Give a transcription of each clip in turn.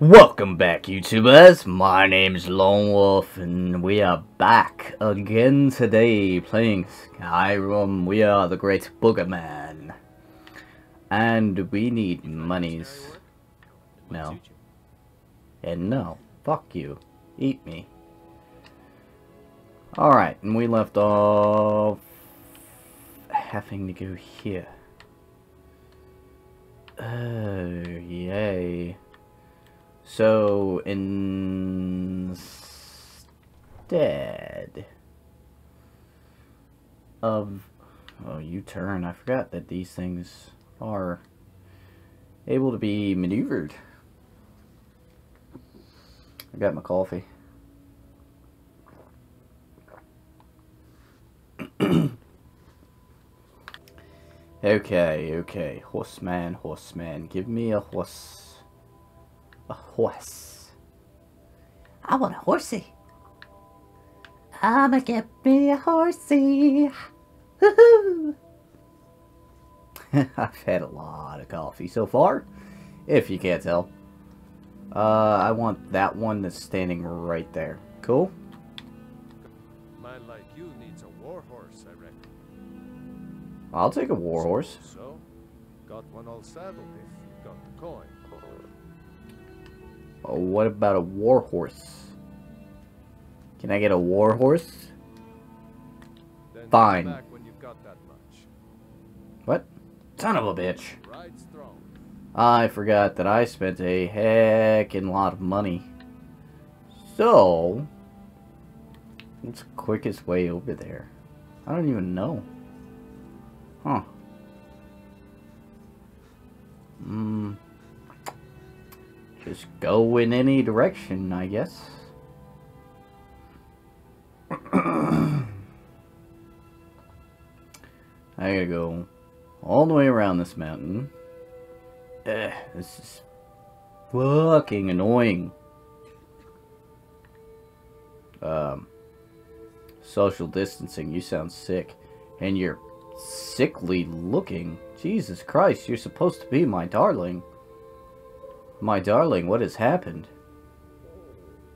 Welcome back, YouTubers. My name is Lone Wolf, and we are back again today playing Skyrim. We are the Great Boogerman. And we need monies. No. And no. Fuck you. Eat me. Alright, and we left off having to go here. Oh, yay. So, instead of... Oh, U-turn. I forgot that these things are able to be maneuvered. I got my coffee. okay, okay. Horseman, horseman. Give me a horse. A horse. I want a horsey. I'ma get me a horsey. Woohoo! I've had a lot of coffee so far, if you can't tell. Uh, I want that one that's standing right there. Cool? Man like you needs a war horse, I reckon. I'll take a war horse. So, got one all saddled if you got the coin. Oh, what about a war horse? Can I get a war horse? Fine. when you've got that much. What? Son of a bitch. I forgot that I spent a heckin' lot of money. So, what's the quickest way over there? I don't even know. Huh. Just go in any direction, I guess. I gotta go all the way around this mountain. Ugh, this is fucking annoying. Um, social distancing, you sound sick. And you're sickly looking. Jesus Christ, you're supposed to be my darling. My darling, what has happened?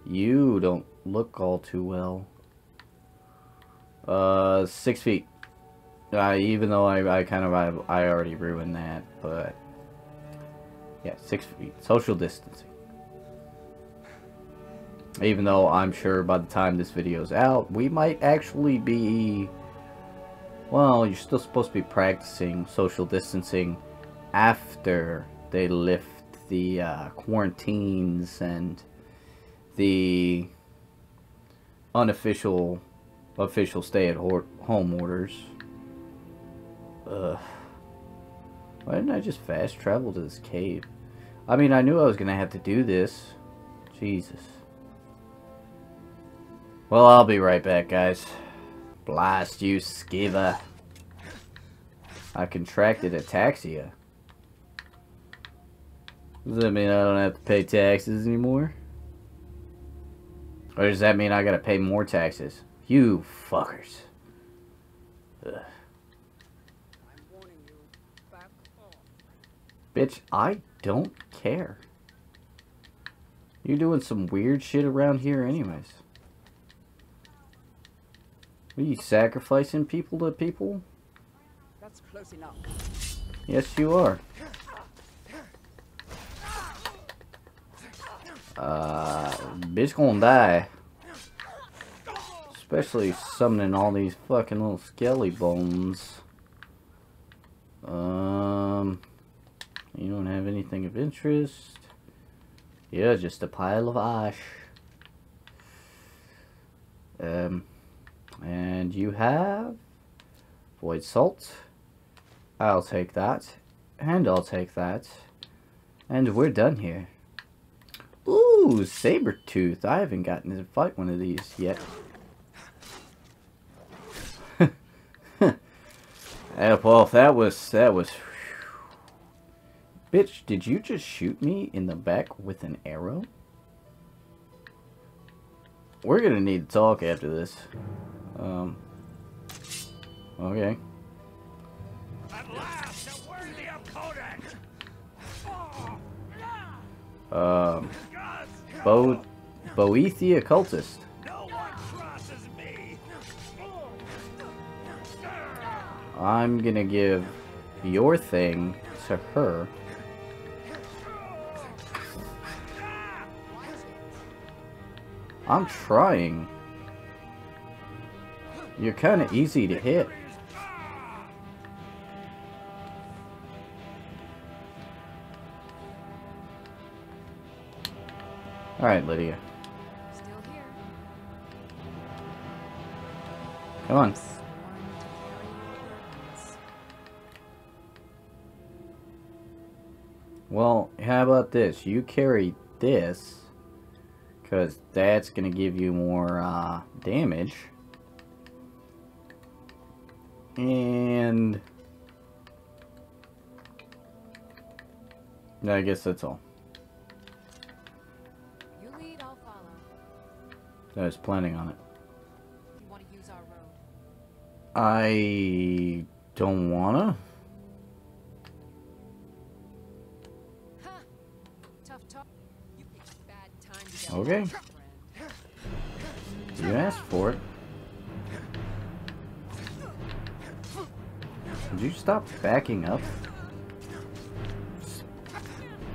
You don't look all too well. Uh, six feet. Uh, even though I, I kind of, I, I already ruined that, but... Yeah, six feet. Social distancing. Even though I'm sure by the time this video's out, we might actually be... Well, you're still supposed to be practicing social distancing after they lift the uh, quarantines and the unofficial official stay-at-home orders. Ugh. Why didn't I just fast travel to this cave? I mean, I knew I was going to have to do this. Jesus. Well, I'll be right back, guys. Blast you, skeever. I contracted ataxia. Does that mean I don't have to pay taxes anymore? Or does that mean I gotta pay more taxes? You fuckers. Ugh. Bitch, I don't care. You're doing some weird shit around here anyways. Are you sacrificing people to people? That's close enough. Yes, you are. Uh, bitch gonna die. Especially summoning all these fucking little skelly bones. Um, you don't have anything of interest. Yeah, just a pile of ash. Um, and you have void salt. I'll take that. And I'll take that. And we're done here. Ooh, saber tooth. I haven't gotten to fight one of these yet. well, that was, that was... Bitch, did you just shoot me in the back with an arrow? We're gonna need to talk after this. Um... Okay. At last, worthy opponent! Um, Bo Boethiah cultist. I'm gonna give your thing to her. I'm trying. You're kind of easy to hit. Alright, Lydia. Still here. Come on. Sworn to carry your burdens. Well, how about this? You carry this. Because that's going to give you more uh, damage. And... I guess that's all. I was planning on it. You want to use our road? I don't wanna. Ha! Tough talk. You bad time to Okay. You asked for it. Would you stop backing up? Just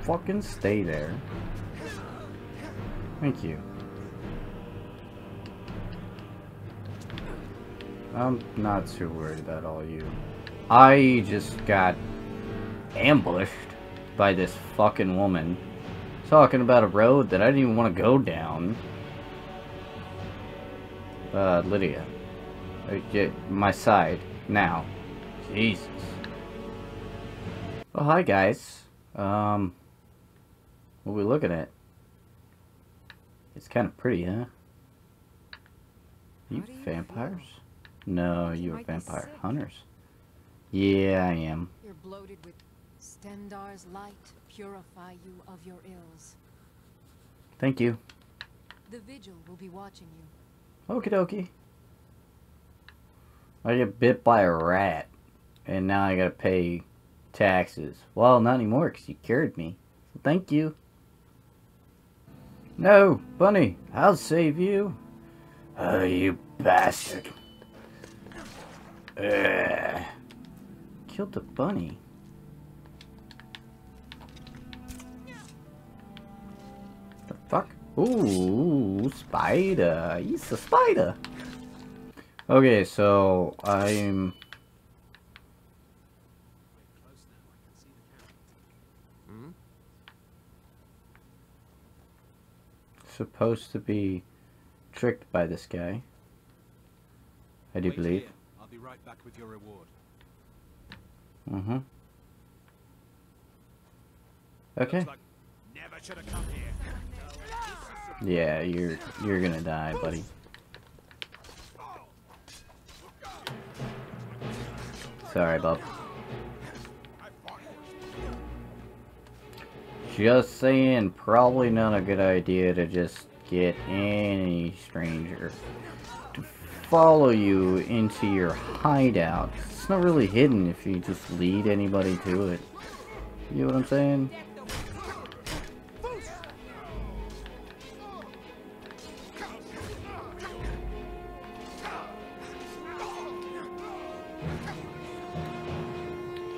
fucking stay there. Thank you. I'm not too worried about all you. I just got ambushed by this fucking woman talking about a road that I didn't even want to go down. Uh, Lydia. Uh, get my side. Now. Jesus. Oh, hi guys. Um, what are we looking at? It's kind of pretty, huh? You vampires? No, You are vampire hunters. Yeah, I am. You're bloated with Stendarr's light purify you of your ills. Thank you. The vigil will be watching you. Okie dokie. I get bit by a rat, and now I gotta pay taxes. Well, not anymore, because you cured me. So thank you. No, Bunny, I'll save you. Oh, you bastard. Ugh. Killed the bunny. The fuck? Ooh, spider. He's a spider. Okay, so I'm supposed to be tricked by this guy. I do believe. Right back with your reward. Mm-hmm. Okay. Like never should have come here. Yeah, you're you're gonna die, buddy. Sorry, bub. Just saying, probably not a good idea to just get any stranger follow you into your hideout. It's not really hidden if you just lead anybody to it. You know what I'm saying?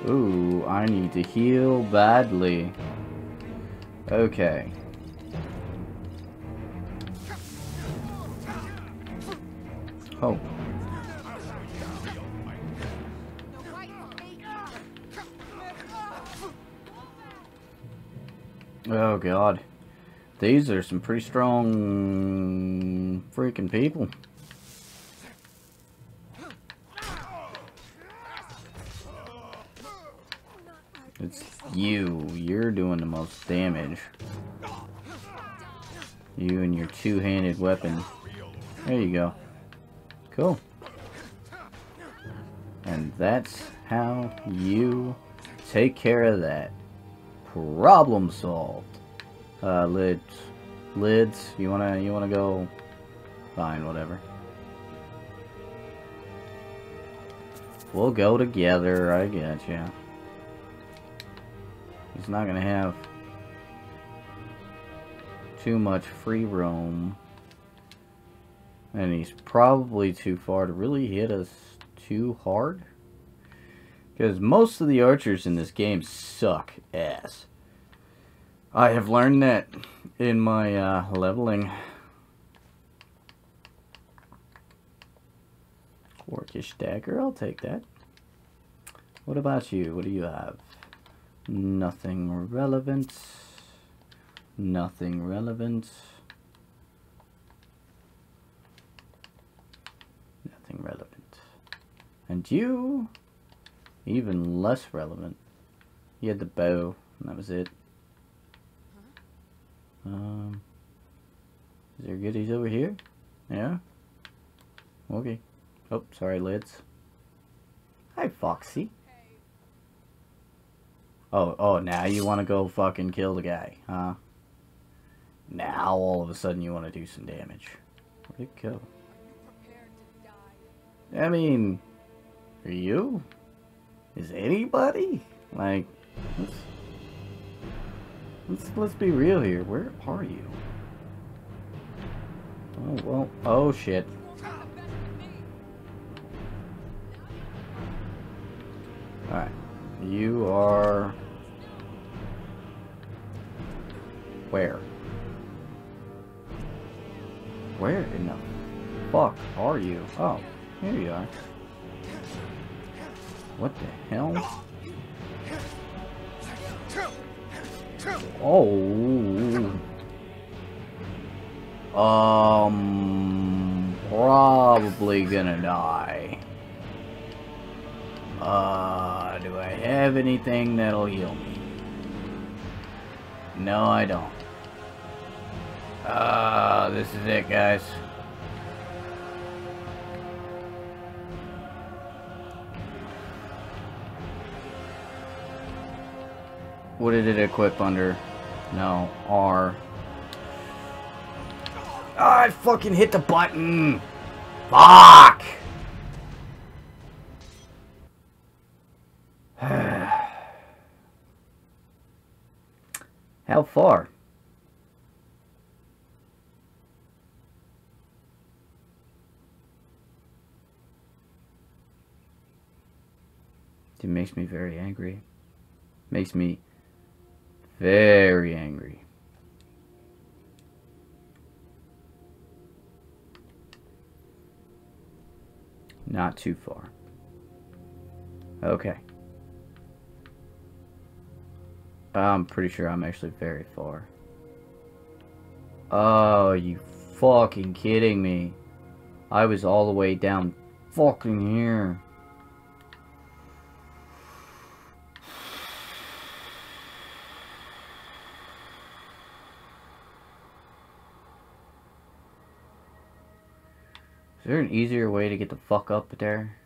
Ooh, I need to heal badly. Okay. Oh. Oh god. These are some pretty strong freaking people. It's you. You're doing the most damage. You and your two-handed weapon. There you go. Cool. And that's how you take care of that. Problem solved. Uh, lids. Lids, you wanna, you wanna go? Fine, whatever. We'll go together, I get ya. He's not gonna have too much free roam. And he's probably too far to really hit us too hard. Because most of the archers in this game suck ass. I have learned that in my uh, leveling. Orcish dagger, I'll take that. What about you? What do you have? Nothing relevant. Nothing relevant. Nothing relevant. And you? Even less relevant. You had the bow, and that was it. Um, is there goodies over here? Yeah? Okay. Oh, sorry, lids. Hi, Foxy. Oh, oh, now you want to go fucking kill the guy, huh? Now all of a sudden you want to do some damage. Where'd it go? I mean, are you? Is anybody? Like, let's, let's, let's be real here. Where are you? Oh, well, oh shit. Alright. You are... Where? Where in the fuck are you? Oh, here you are. What the hell? Oh. Um, probably gonna die. Uh, do I have anything that'll heal me? No, I don't. Uh, this is it, guys. What did it equip under? No, R. Ah, oh, I fucking hit the button! Fuck! How far? It makes me very angry. Makes me very angry. Not too far. Okay. I'm pretty sure I'm actually very far. Oh, you fucking kidding me. I was all the way down fucking here. Is there an easier way to get the fuck up there?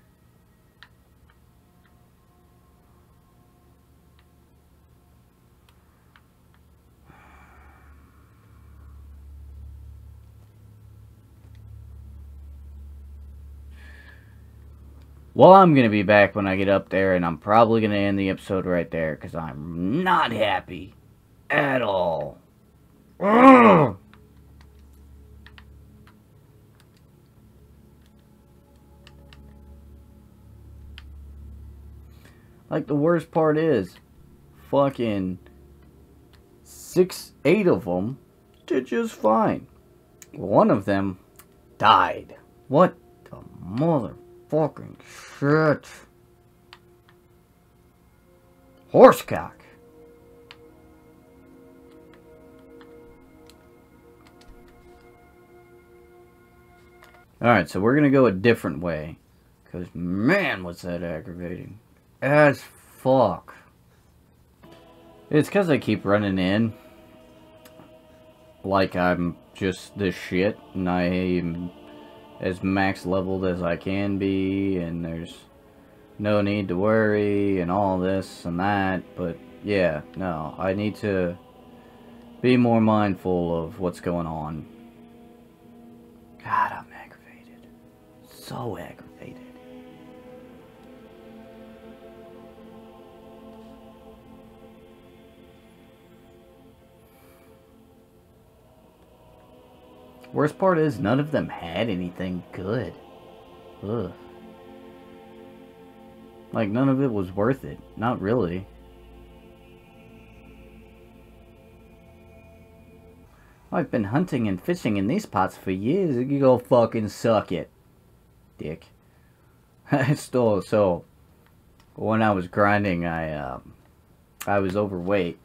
Well, I'm going to be back when I get up there, and I'm probably going to end the episode right there, because I'm not happy at all. Ugh! Like, the worst part is, fucking six, eight of them did just fine. One of them died. What the motherfucking shit? Horsecock. Alright, so we're going to go a different way. Because, man, was that aggravating as fuck. It's because I keep running in like I'm just this shit, and I am as max leveled as I can be, and there's no need to worry, and all this and that, but yeah, no, I need to be more mindful of what's going on. God, I'm aggravated. So aggravated. Worst part is none of them had anything good. Ugh. Like none of it was worth it. Not really. I've been hunting and fishing in these pots for years. You go fucking suck it. Dick. I Still, so, when I was grinding, I, um, I was overweight.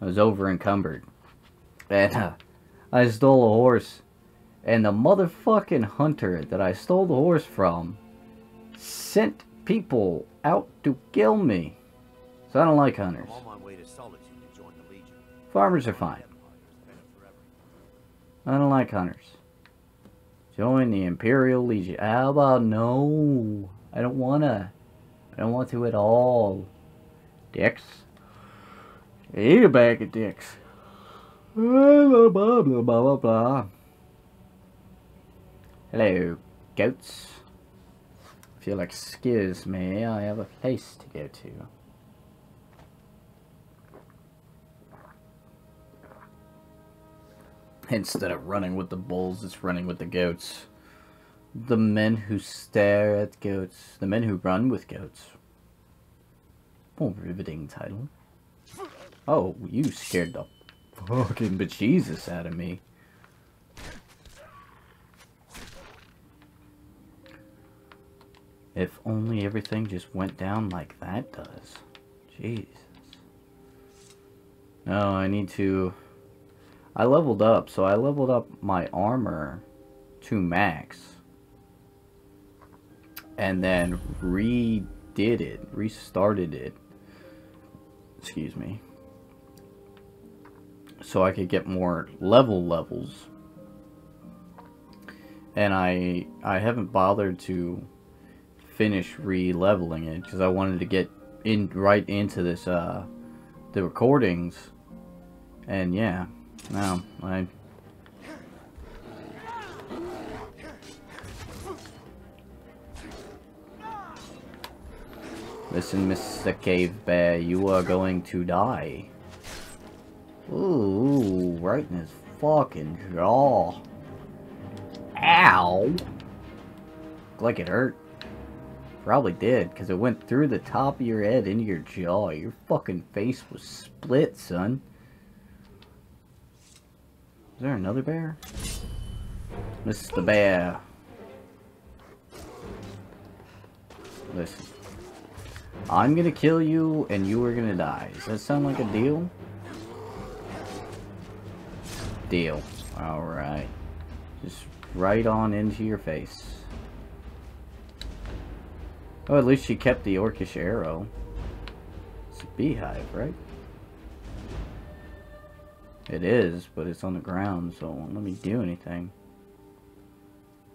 I was over encumbered. And, uh, I stole a horse. And the motherfucking hunter that I stole the horse from sent people out to kill me. So I don't like hunters. I'm on my way to Solitude to join the Legion. Farmers are fine. Empire's been it forever. I don't like hunters. Join the Imperial Legion. How about no? I don't wanna. I don't want to at all. Dicks. Eat a bag of dicks. Blah, blah, blah, blah, blah. Hello, goats. If you'll excuse me, I have a place to go to. Instead of running with the bulls, it's running with the goats. The men who stare at goats. The men who run with goats. Oh, riveting title. Oh, you scared the fucking bejesus out of me. If only everything just went down like that does. Jesus. No, I need to... I leveled up, so I leveled up my armor to max. And then redid it, restarted it. Excuse me. So I could get more level levels. And I I haven't bothered to finish re-leveling it because I wanted to get in right into this uh the recordings. And yeah. No, I... Listen, Mr. Cave Bear, you are going to die. Ooh, right in his fucking jaw. Ow! Looked like it hurt. Probably did, because it went through the top of your head into your jaw. Your fucking face was split, son. Is there another bear? Mr. Bear. Listen. I'm gonna kill you and you are gonna die. Does that sound like a deal? Deal. Alright. Just right on into your face. Oh, at least she kept the orcish arrow. It's a beehive, right? It is, but it's on the ground, so it won't let me do anything.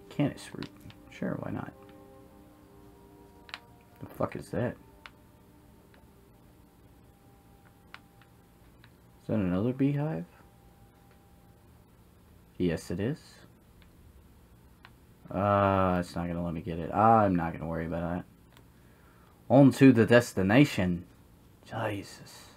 Canis root. Sure, why not? The fuck is that? Is that another beehive? Yes, it is. Uh, it's not gonna let me get it. I'm not gonna worry about that. On to the destination. Jesus.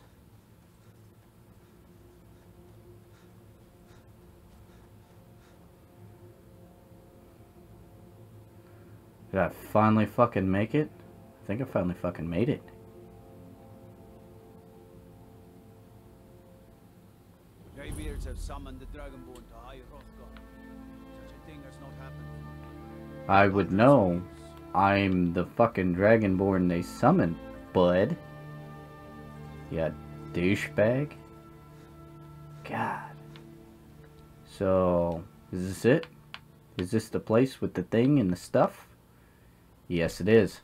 Did I finally fucking make it? I think I finally fucking made it. Greybeards have summoned the Dragonborn I would know. I'm the fucking Dragonborn they summoned, bud. Yeah, douchebag. God. So, is this it? Is this the place with the thing and the stuff? Yes, it is.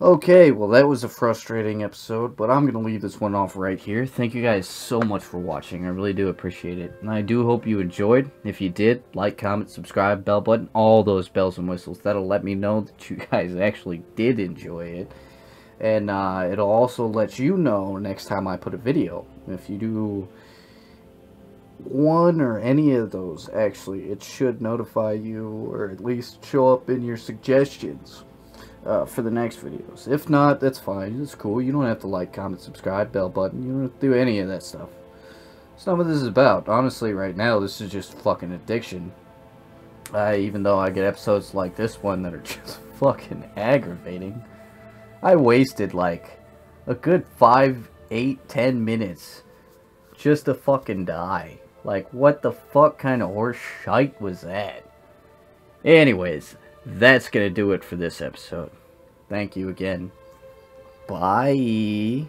Okay, well that was a frustrating episode, but I'm going to leave this one off right here. Thank you guys so much for watching. I really do appreciate it. And I do hope you enjoyed. If you did, like, comment, subscribe, bell button, all those bells and whistles. That'll let me know that you guys actually did enjoy it. And uh, it'll also let you know next time I put a video. If you do one or any of those actually it should notify you or at least show up in your suggestions uh, for the next videos if not that's fine it's cool you don't have to like comment subscribe bell button you don't have to do any of that stuff That's not what this is about. Honestly, right now, this is just fucking addiction. I, even though I get episodes like this one that are just fucking aggravating. I wasted like a good five, eight, ten minutes just to fucking die. Like, what the fuck kind of horse shite was that? Anyways, that's gonna do it for this episode. Thank you again. Bye.